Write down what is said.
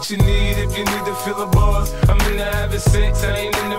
what you need if you need to feel a buzz. I'm into having sex, I ain't in.